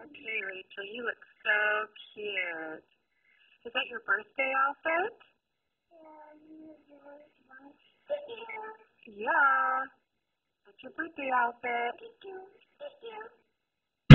Okay, Rachel, you look so cute. Is that your birthday outfit? Yeah. Yeah. That's your birthday outfit.